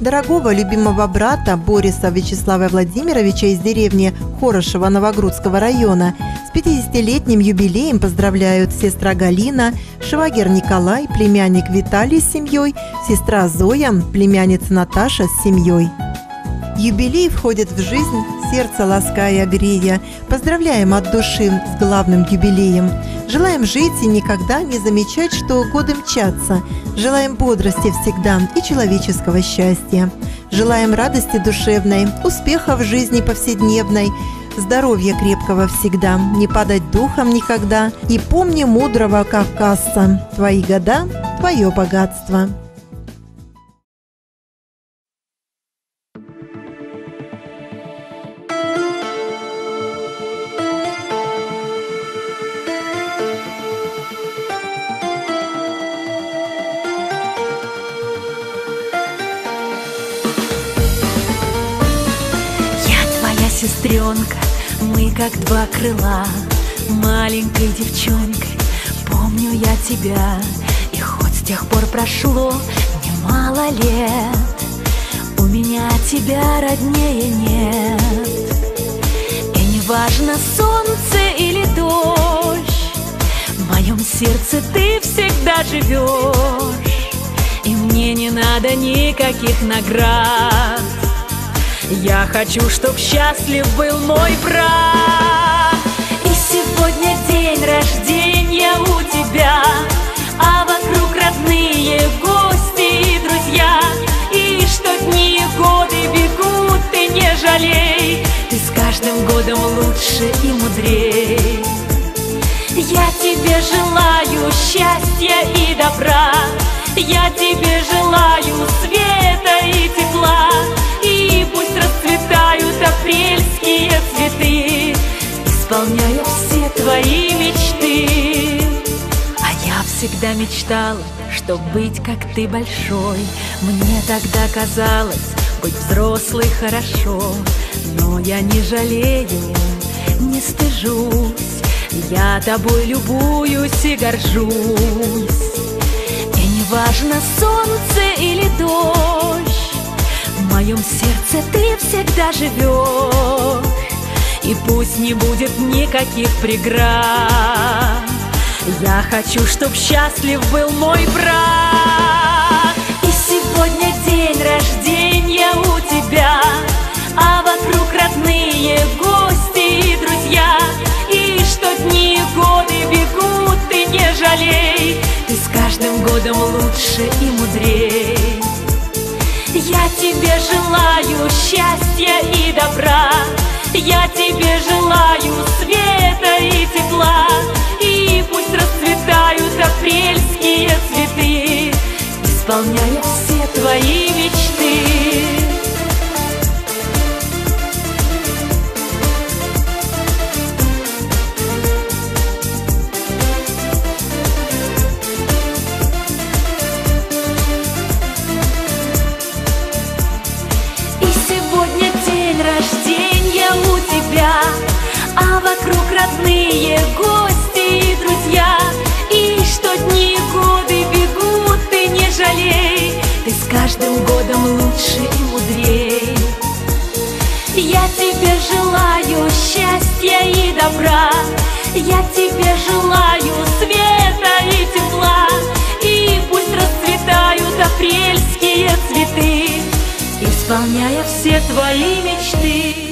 дорогого любимого брата Бориса Вячеслава Владимировича из деревни Хорошева Новогрудского района с 50-летним юбилеем поздравляют сестра Галина, швагер Николай, племянник Виталий с семьей, сестра Зоя, племянница Наташа с семьей. Юбилей входит в жизнь, сердце лаская грея. Поздравляем от души с главным юбилеем. Желаем жить и никогда не замечать, что годы мчатся. Желаем бодрости всегда и человеческого счастья. Желаем радости душевной, успеха в жизни повседневной, здоровья крепкого всегда, не падать духом никогда. И помни мудрого кавказца, твои года – твое богатство. Сестренка, мы как два крыла Маленькой девчонкой. Помню я тебя И хоть с тех пор прошло немало лет У меня тебя роднее нет. И не важно солнце или дождь В моем сердце ты всегда живешь. И мне не надо никаких наград я хочу, чтоб счастлив был мой брат. И сегодня день рождения у тебя А вокруг родные гости и друзья. И что дни и годы бегут, ты не жалей Ты с каждым годом лучше и мудрей. Я тебе желаю счастья и добра Я тебе желаю света и тепла твои мечты. А я всегда мечтала, чтоб быть как ты большой. Мне тогда казалось, быть взрослой хорошо. Но я не жалею, не стыжусь. Я тобой любуюсь и горжусь. И не важно солнце или дождь в моем сердце ты всегда живешь И пусть не будет никаких преград. Я хочу, чтоб счастлив был мой брат. И сегодня день рождения у тебя А вокруг родные гости и друзья. И что дни и годы бегут, ты не жалей Ты с каждым годом лучше и мудрей. Я тебе желаю счастья и добра Я тебе желаю света и тепла И пусть гости друзья. И что дни годы бегут, ты не жалей. Ты с каждым годом лучше и мудрей. Я тебе желаю счастья и добра. Я тебе желаю света и тепла. И пусть расцветают апрельские цветы Исполняя все твои мечты